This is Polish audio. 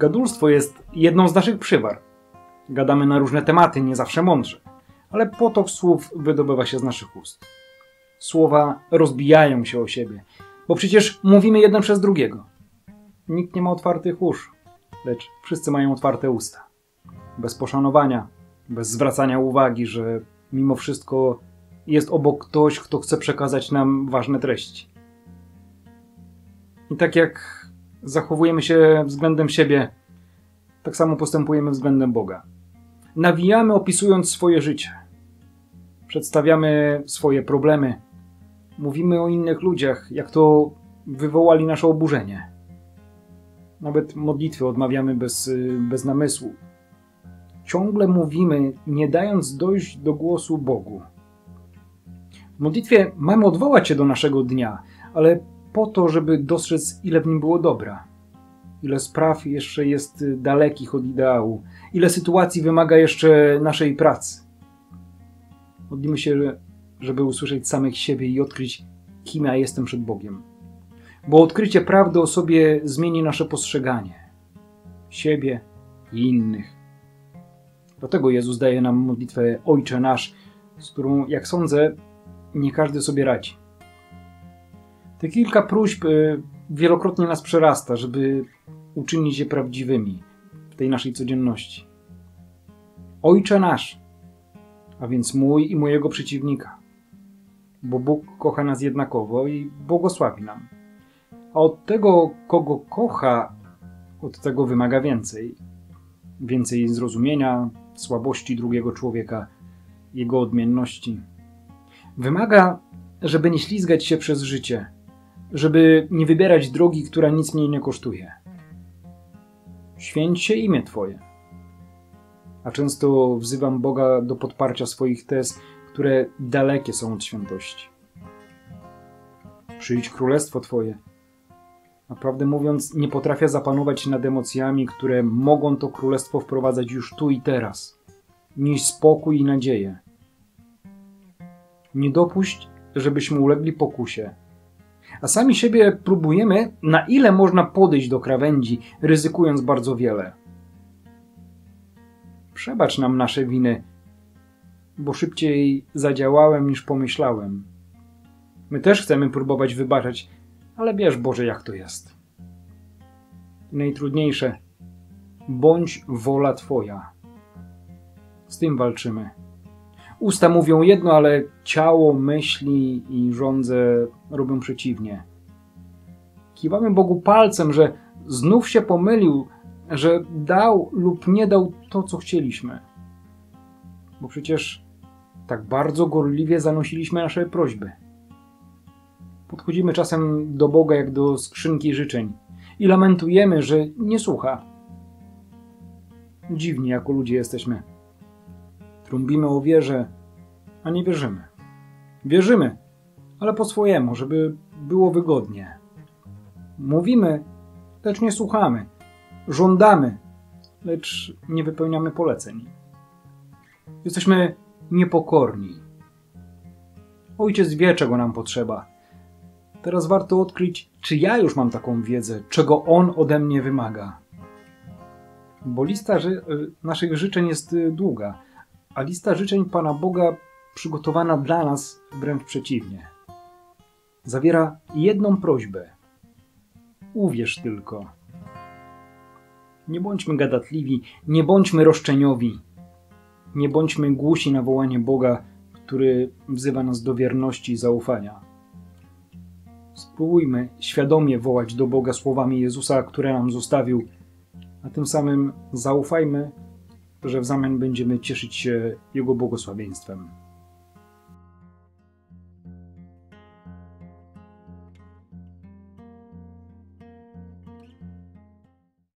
Gadulstwo jest jedną z naszych przywar. Gadamy na różne tematy, nie zawsze mądrze, ale potok słów wydobywa się z naszych ust. Słowa rozbijają się o siebie, bo przecież mówimy jeden przez drugiego. Nikt nie ma otwartych uszu, lecz wszyscy mają otwarte usta. Bez poszanowania, bez zwracania uwagi, że mimo wszystko jest obok ktoś, kto chce przekazać nam ważne treści. I tak jak zachowujemy się względem siebie, tak samo postępujemy względem Boga. Nawijamy opisując swoje życie. Przedstawiamy swoje problemy. Mówimy o innych ludziach, jak to wywołali nasze oburzenie. Nawet modlitwy odmawiamy bez, bez namysłu. Ciągle mówimy, nie dając dojść do głosu Bogu. W modlitwie mamy odwołać się do naszego dnia, ale po to, żeby dostrzec, ile w nim było dobra. Ile spraw jeszcze jest dalekich od ideału, ile sytuacji wymaga jeszcze naszej pracy. Modlimy się, żeby usłyszeć samych siebie i odkryć, kim ja jestem przed Bogiem. Bo odkrycie prawdy o sobie zmieni nasze postrzeganie siebie i innych. Dlatego Jezus daje nam modlitwę Ojcze Nasz, z którą, jak sądzę, nie każdy sobie radzi. Te kilka próśb y, wielokrotnie nas przerasta, żeby uczynić je prawdziwymi w tej naszej codzienności. Ojcze nasz, a więc mój i mojego przeciwnika, bo Bóg kocha nas jednakowo i błogosławi nam. A od tego, kogo kocha, od tego wymaga więcej. Więcej zrozumienia, słabości drugiego człowieka, jego odmienności. Wymaga, żeby nie ślizgać się przez życie, żeby nie wybierać drogi, która nic mniej nie kosztuje. Święć się imię Twoje. A często wzywam Boga do podparcia swoich tez, które dalekie są od świętości. Przyjdź królestwo Twoje. Naprawdę mówiąc, nie potrafię zapanować nad emocjami, które mogą to królestwo wprowadzać już tu i teraz. Nieś spokój i nadzieję. Nie dopuść, żebyśmy ulegli pokusie, a sami siebie próbujemy, na ile można podejść do krawędzi, ryzykując bardzo wiele. Przebacz nam nasze winy, bo szybciej zadziałałem niż pomyślałem. My też chcemy próbować wybaczać, ale wiesz Boże, jak to jest. Najtrudniejsze, bądź wola Twoja. Z tym walczymy. Usta mówią jedno, ale ciało, myśli i żądze robią przeciwnie. Kiwamy Bogu palcem, że znów się pomylił, że dał lub nie dał to, co chcieliśmy. Bo przecież tak bardzo gorliwie zanosiliśmy nasze prośby. Podchodzimy czasem do Boga jak do skrzynki życzeń i lamentujemy, że nie słucha. Dziwni jako ludzie jesteśmy. Trąbimy o wierze, a nie wierzymy. Wierzymy, ale po swojemu, żeby było wygodnie. Mówimy, lecz nie słuchamy. Żądamy, lecz nie wypełniamy poleceń. Jesteśmy niepokorni. Ojciec wie, czego nam potrzeba. Teraz warto odkryć, czy ja już mam taką wiedzę, czego On ode mnie wymaga. Bo lista ży naszych życzeń jest długa a lista życzeń Pana Boga przygotowana dla nas wręcz przeciwnie. Zawiera jedną prośbę. Uwierz tylko. Nie bądźmy gadatliwi, nie bądźmy roszczeniowi. Nie bądźmy głusi na wołanie Boga, który wzywa nas do wierności i zaufania. Spróbujmy świadomie wołać do Boga słowami Jezusa, które nam zostawił, a tym samym zaufajmy że w zamian będziemy cieszyć się Jego błogosławieństwem.